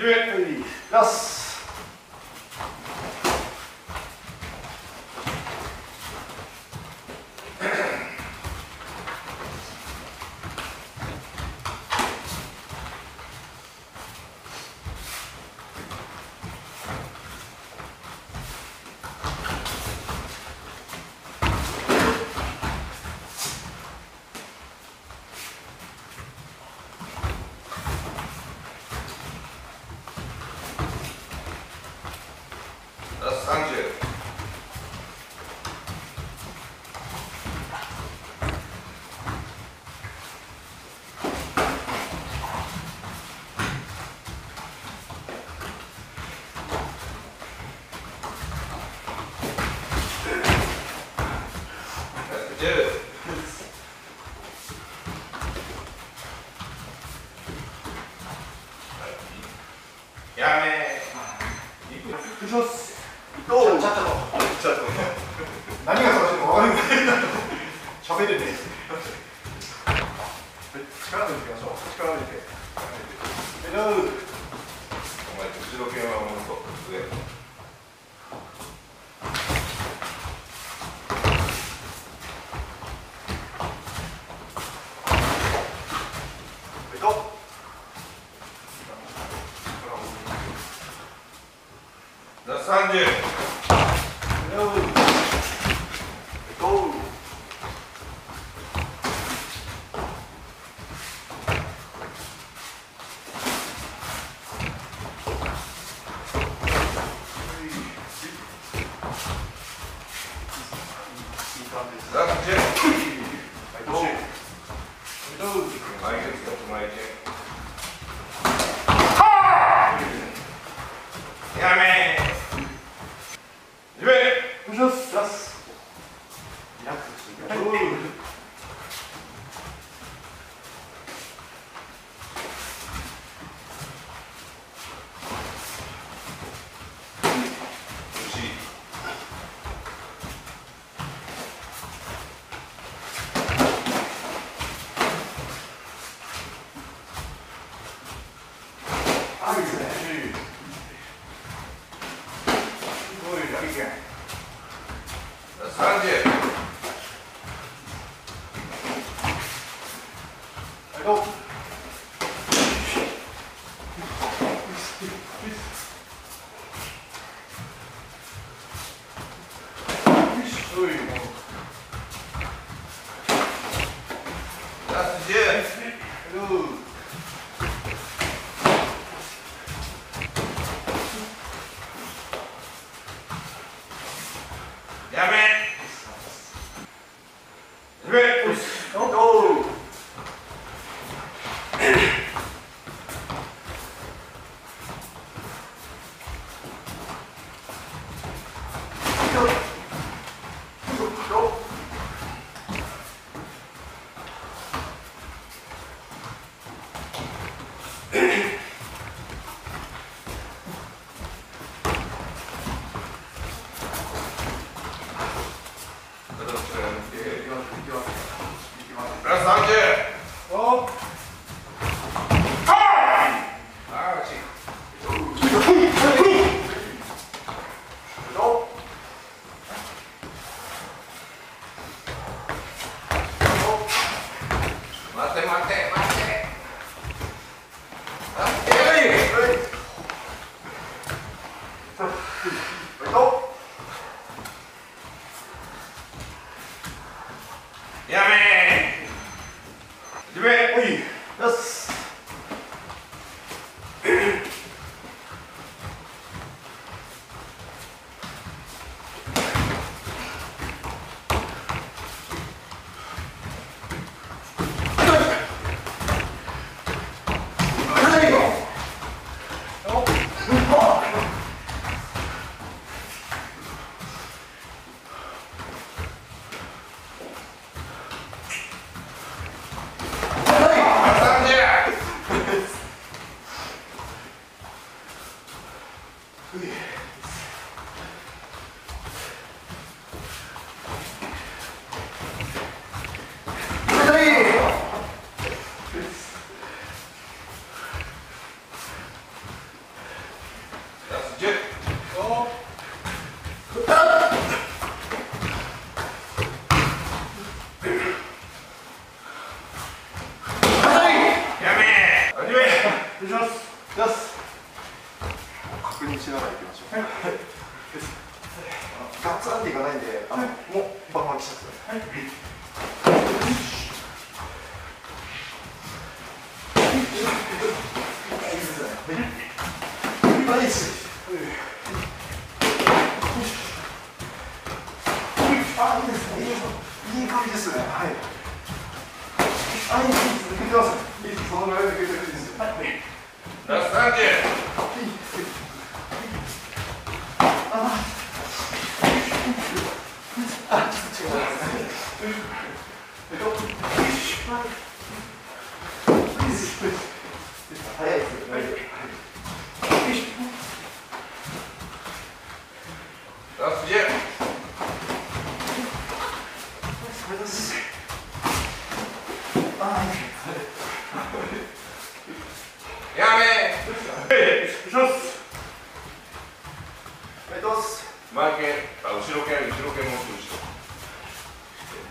10ラスラス3010やめお願いします。どう？ちゃっちゃとちょっと何が正しいのか分かるんだけど喋れね力抜いていきましょう。力抜いて。力抜いて。えいお前後ろ剣はもっと上えっとラス30えっとラス10前剣使って前剣やめ自分お願いしますラスリラックスしていきましょうあいいですねすごいやりけんラス30はいどうおいラス10やめ自分おうプ30お。あー惜しい待って待って待って待ってやめ準備おいよし失礼します。し。確認しながら行きましょう。はい。ガツンっていかないんで、あの、はい、もうバンバン来ちゃってください。はい。い。はい。До свидания.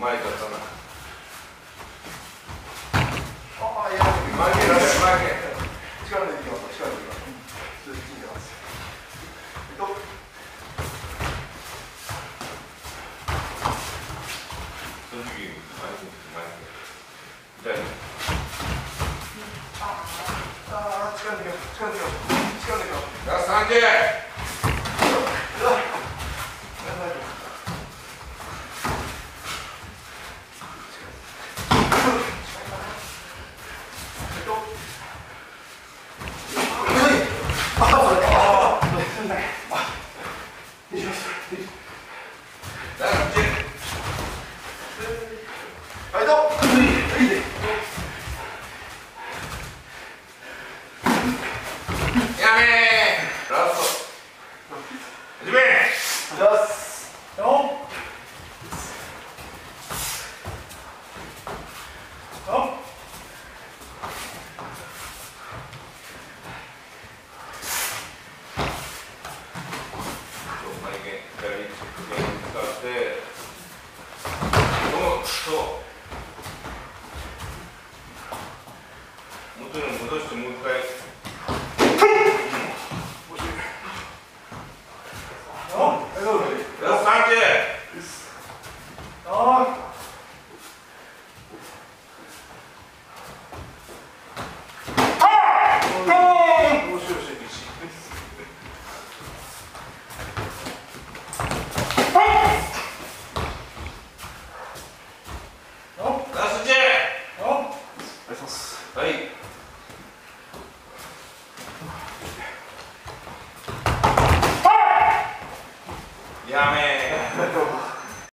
前から。やめラスト。始めー。いきます том, что